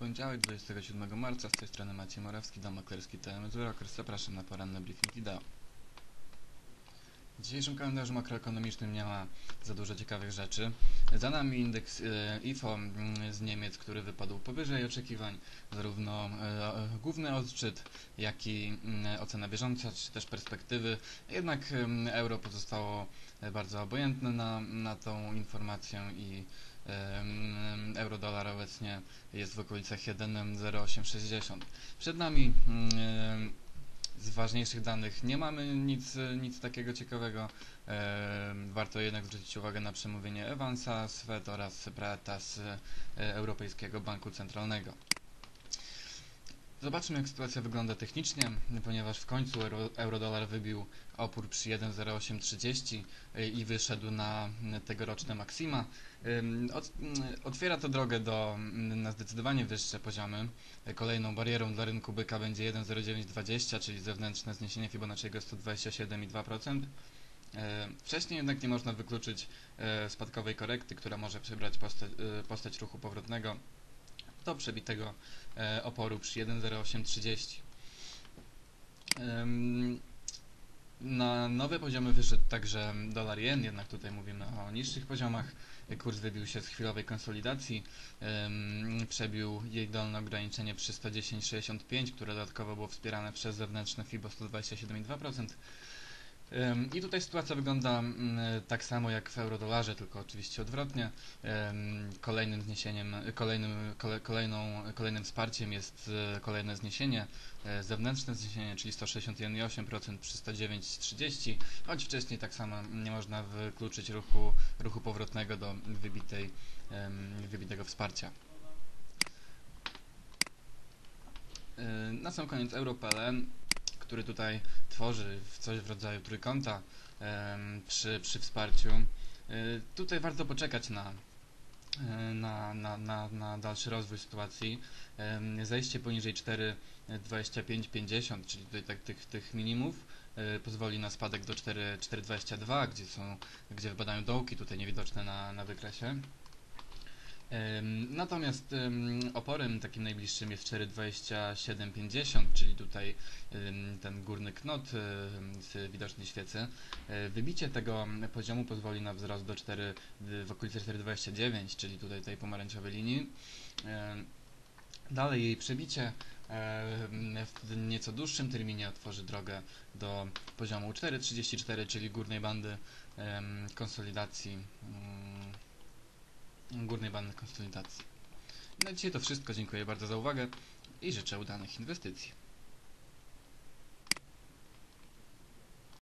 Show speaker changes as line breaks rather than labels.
Poniedziałek 27 marca, z tej strony Maciej Morawski, dom maklerski TMZ Rockers. Zapraszam na poranny briefing wideo. W dzisiejszym kalendarzu makroekonomicznym nie ma za dużo ciekawych rzeczy. Za nami indeks e, IFO mm, z Niemiec, który wypadł powyżej oczekiwań. Zarówno e, główny odczyt, jak i mm, ocena bieżąca, czy też perspektywy. Jednak euro pozostało e, bardzo obojętne na, na tą informację i euro-dolar obecnie jest w okolicach 1,0860. Przed nami mm, z ważniejszych danych nie mamy nic, nic takiego ciekawego. Em, Warto jednak zwrócić uwagę na przemówienie Evansa z Fed oraz Praeta z e, Europejskiego Banku Centralnego. Zobaczmy jak sytuacja wygląda technicznie, ponieważ w końcu euro, eurodolar wybił opór przy 1,0830 y, i wyszedł na tegoroczne maksima. Mm, otwiera to drogę do, na zdecydowanie wyższe poziomy. Y, Kolejną barierą dla rynku byka będzie 1,0920, czyli zewnętrzne zniesienie Fibonacciego 127,2%. E, Wcześniej jednak nie można wykluczyć spadkowej korekty, która może przybrać postać, postać ruchu powrotnego do przebitego e, oporu przy 1,0830. Ym, Na nowe poziomy wyszedł także dolar jen, jednak tutaj mówimy o niższych poziomach. Kurs wybił się z chwilowej konsolidacji, przebił jej dolne ograniczenie przy 110,65, które dodatkowo było wspierane przez zewnętrzne FIBO 127,2%. I tutaj sytuacja wygląda mm, tak samo jak w eurodolarze, tylko oczywiście odwrotnie. Ym, Kolejnym zniesieniem, kolejnym, kole, kolejną, kolejnym wsparciem jest e, kolejne zniesienie, e, zewnętrzne zniesienie, czyli 161,8% przy 109,30, choć wcześniej tak samo nie można wykluczyć ruchu, ruchu powrotnego do wybitej, wybitego wsparcia. E, Na sam koniec EuroPLN, który tutaj tworzy w coś w rodzaju trójkąta przy, przy wsparciu. E, Tutaj warto poczekać na, e, na, na, na, na dalszy rozwój sytuacji. Zejście poniżej 4,2550, czyli tutaj tak, tych, tych minimów, e, pozwoli na spadek do 4 4,22, gdzie są, gdzie wypadają dołki, tutaj niewidoczne na, na wykresie. Natomiast em, oporem takim najbliższym jest 4,2750, czyli tutaj ten górny knot widocznej świecy. E, Wybicie tego poziomu pozwoli na wzrost do 4, w okolicy 4,29, czyli tutaj tej pomarańczowej linii. Dalej jej przebicie w nieco dłuższym terminie otworzy drogę do poziomu 4,34, czyli górnej bandy konsolidacji. Górnej bandy konsolidacji. Na dzisiaj to wszystko. Dziękuję bardzo za uwagę i życzę udanych inwestycji.